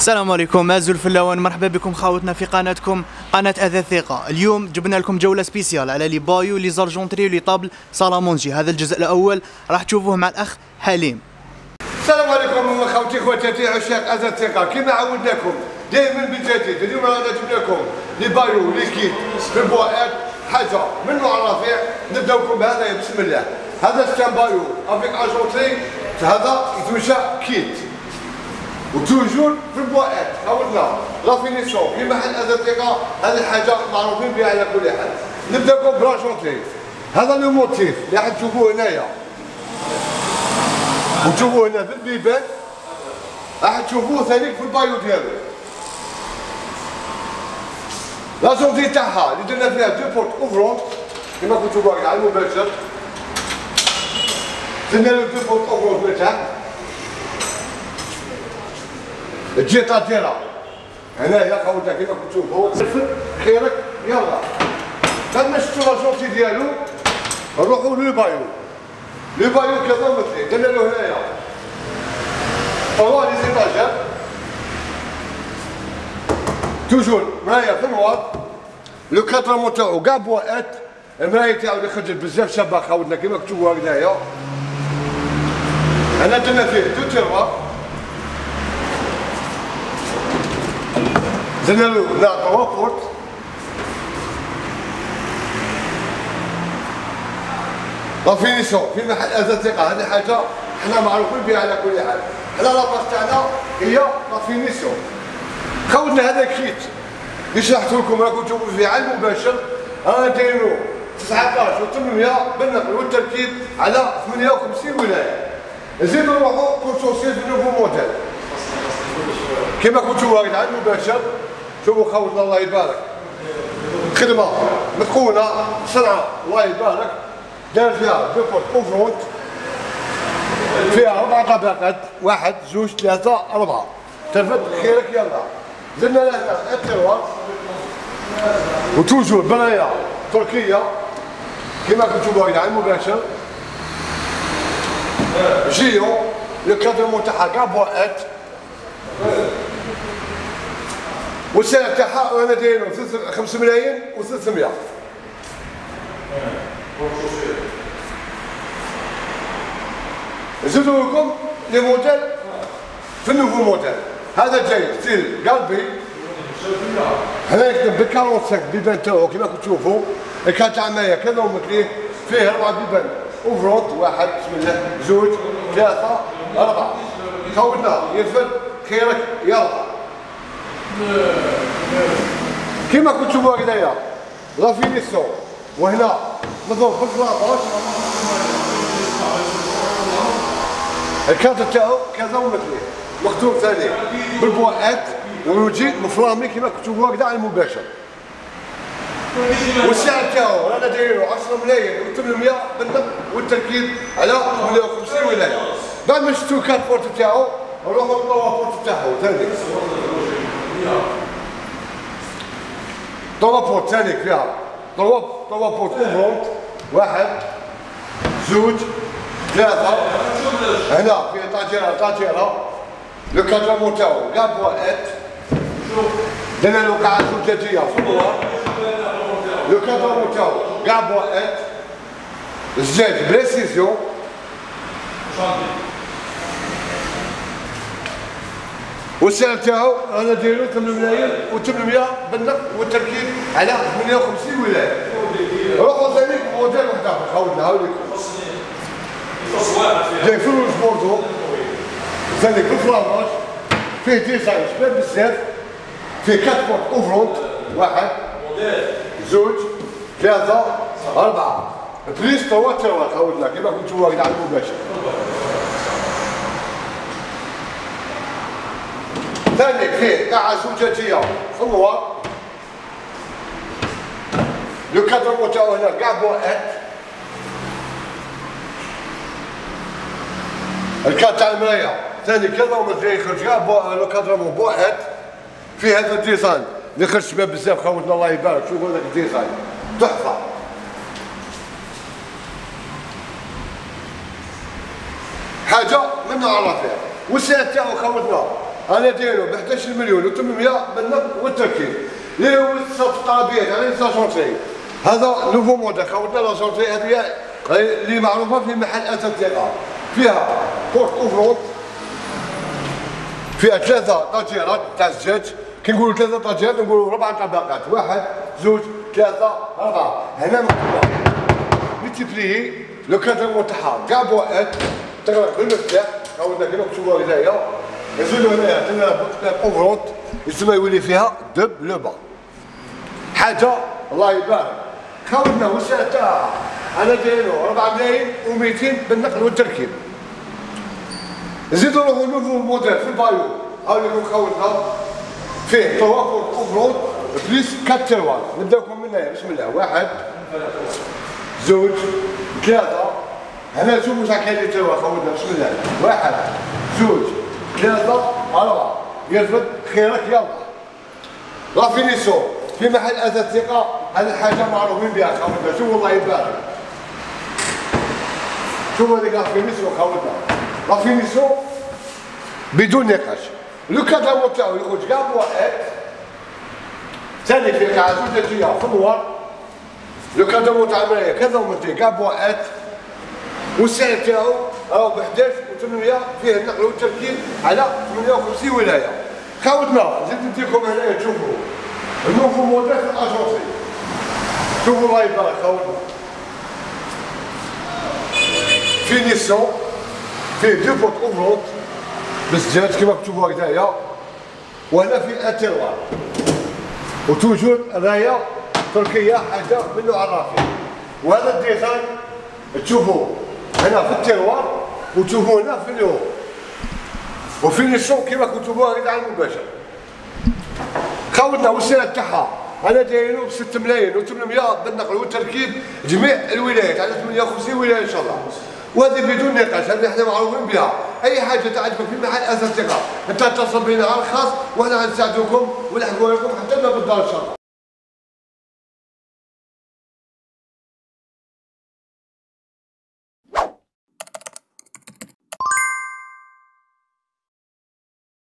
السلام عليكم مازو الفلاوان مرحبا بكم خاوتنا في قناتكم قناة أذى ثقة اليوم جبنا لكم جولة spéciale على les bahuts les argenteries و les tables salle à manger. هذا الجزء الأول راح تشوفوه مع الأخ حليم. السلام عليكم خوتي خواتاتي عشاق أذى الثقة. كما عودناكم دائما بالجديد اليوم رانا جبنا لكم les bahuts les kits في ال bois hêtre حاجة من نوع الرفيع نبداو لكم بهذا بسم الله. هذا c'est un bahut avec argenterie هذا يتمشى kit. و toujours في ال bois hêtre حاولنا la. finition في محل اذا هذه حاجة معروفين بها على كل حال. نبدأ ب l'argenterie هذا le motif. اللي تشوفوه هنايا. وتشوفوه هنا في البيبان. راح تشوفوه ثاني في ال bahut ديالو. l'argenterie تاعها. اللي درنا فيها deux portes ouvrantes. كما كنتو تشوفوها على المباشر. درنا له دو بورت أوفرونت تاعها الجيطه ديالها هنايا خوتنا كيما كتشوفوا خيرك يلا. بعد ما شفتوا لاجونتي ديالو. نروحوا لو بايو لو بايو كذا مثلي. درنا له هنايا. هو لي زيتاجير توجور مرايه في النوار لو كادرمون تاعو كاع بواات المرايه تاعو اللي خرجت بزاف شابه خاوتنا كيما كتشوفوا هكذايا أنا درنا فيه. دو تيروا. درنا له لا توافق لا فينيسيون في محل هذا ثقة. هذه حاجة حنا معروفين بها على كل حال. حنا la base تاعنا هي la finition خاوتنا هذا kit اللي شرحت لكم راكم تشوفوا فيه على المباشر أنا دايرو 19 و800 بالنقل والتركيب على 58 ولاية. نزيدوا نروحوا في nouveau modèle. كما كنتوا على المباشر شوفوا خوتنا الله يبارك. خدمة متقونة صنعة الله يبارك. دار فيها deux portes ouvrantes فيها أربع طبقات واحد زوج ثلاثة أربعة. تلفت خيرك يلا. زدنا لها ال tiroirs و toujours بنايه تركية. كما باغيين على المباشر. جيو l'encadrement تاعها كاع والسعر تاعها أنا دايرو 5 ملايين و300 نزيدو لكم لي موديل في النوفو موديل هذا جاي ستيل قلبي. هنا يكتب ب 45 بيبان تاعو كيما كنتو تشوفوا كانت عمايه كذا ومثليه فيه أربع بيبان. اوفرونت واحد بسم الله. زوج ثلاثة أربعة. خوتنا يرفد خيرك. يلا. كيما كنت تشوفوا هكذايا لا فينيسيون وهنا. نظر في الفلاطاج الكادر تاعو كذا ومثلي مختوم ثاني. بالبواعات ويجي مفرامي كيما كنت تشوفوا هكذا على المباشر. والسعر تاعو رانا دايرينو 10 ملايين. و800 بالنقد والتركيب على 58 ولاية. بعد ما شفتوا الكاد بورت تاعو نروحوا للطوا بورت تاعو ثاني. بورت ثاني فيها طوا بورت اوفرونت واحد. زوج. ثلاثة. هنا فيها طاجيرة طاجيرة لو كادرمون تاعو كاع بواعات درنا له قاعة زجاجية في النوار l'encadrement تاعو كاع bois hêtre الزجاج précision. والسعر تاعو؟ أنا دايرو 8 ملايين و800 بالنقل والتركيب على 58 ولاية. روحوا ثاني موديل واحد آخر. خاوتنا هاوليكم جاي rouge bordeaux ثاني بال placage فيه design شباب بزاف. فيه كات بورت اوفرونت واحد زوج ثلاثة أربعة. بليس توا توا. خاوتنا كيما كنتو واقعين على المباشر. ثاني فيه قاعة زجاجية النوار لو كادر تاعو هنا. كاع بواعات الكاد تاع المراية ثاني كذا ومن ثاني يخرج كاع لو كادر بواعات في هذا الديزاين. اللي خرج شباب بزاف. خوتنا الله يبارك. شوفوا هذاك الديزاين؟ تحفة. حاجة من نوع فيها والسعر تاعو خوتنا أنا دايرو ب 11 مليون و800 بالنقل والتركيب اللي هو الطابيات يعني لا هذا نوفو موديل خوتنا لا جونتري هذه اللي معروفة في محل اسد ثقه فيها بورت اوفرول فيها ثلاثة طاجيرات تاع الزجاج كي نقولوا ثلاثة طاجيرات نقولوا ربع طبقات. واحد زوج ثلاثة أربعة. هنا مكتوبه ملتيبلي لو كان تاعها كاع بوات تغرق بالمفتاح عاودنا كيما تشوفوا هنايا. اوفرونت يسمى يولي فيها دب لو با حاجة الله يبارك خاوتنا وسع تاعها أنا دايرو 4 ملايين و200 بالنقل والتركيب نزيدوا له نوفو موديل في البايو هاو اللي خاوتنا فيه توافر اوفرونت بليس 4 تيروان نبداوكم من هنا بسم الله واحد زوج ثلاثة هنا واش كاين توا خوتنا بسم الله واحد زوج ثلاثة أربعة يرفد خيرك يلا لا فينيسو في محل أثاث ثقة هذه الحاجة معروفين بها خوتنا شوفوا الله يبارك. شوفوا هذيك لا فينيسو خوتنا لا فينيسو بدون نقاش. لو كادامو تاعو يخرج كاع بواحد ثاني في قاعة زوج في النوار لو كان دابا تاع المرايه كذا ومرتين كاع بواحد والسعر تاعو راهو ب 11 و800 فيه النقل والتركيب على 58 ولاية. خاوتنا زيد نديكم هنايا تشوفوا. النوفو موديل الاجونسي شوفوا الله يبارك خاوتنا في نيسون فيه دو بوت اوفرونت بالزجاج كما تشوفوا هكذايا وهنا في اتيروار وتوجور رايه تركيا حاجة من نوع الرافع وهذا ال design. تشوفوه هنا في ال tiroir. وتشوفوه هنا في اليوم. وفي الشوق كما تشوفوها كده على المباشر. خاوتنا والسنة تاعها. أنا دايرو ب 6 ملايين و800 بالنقل والتركيب جميع الولايات على 58 ولاية إن شاء الله. وهذه بدون نقاش هذه إحنا معروفين بها. أي حاجة تعجبك في محل أثاث ثقه أنت تتصل بنا على الخاص وإحنا غنساعدوكم ونحكوا لكم حتى بالدار إن شاء الله.